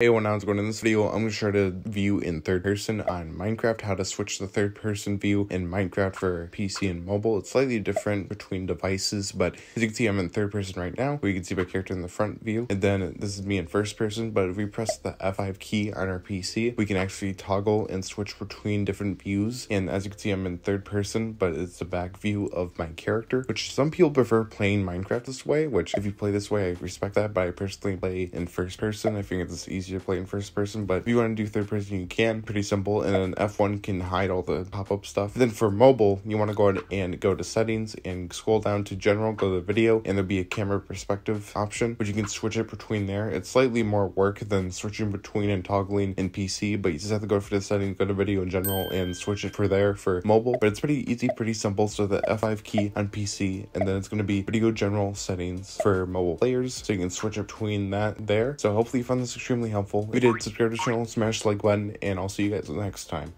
Hey everyone, how's it going? In this video, I'm going to show to view in third person on Minecraft, how to switch the third person view in Minecraft for PC and mobile. It's slightly different between devices, but as you can see, I'm in third person right now. We can see my character in the front view, and then this is me in first person, but if we press the F5 key on our PC, we can actually toggle and switch between different views. And as you can see, I'm in third person, but it's the back view of my character, which some people prefer playing Minecraft this way, which if you play this way, I respect that, but I personally play in first person. I think it's easier easier to play in first person, but if you want to do third person, you can. Pretty simple. And then F1 can hide all the pop up stuff. Then for mobile, you want to go ahead and go to settings and scroll down to general, go to video, and there'll be a camera perspective option, which you can switch it between there. It's slightly more work than switching between and toggling in PC, but you just have to go for the settings, go to video in general, and switch it for there for mobile. But it's pretty easy, pretty simple. So the F5 key on PC, and then it's going to be video general settings for mobile players. So you can switch it between that there. So hopefully you found this extremely helpful helpful. If you did, subscribe to the channel, smash the like button, and I'll see you guys next time.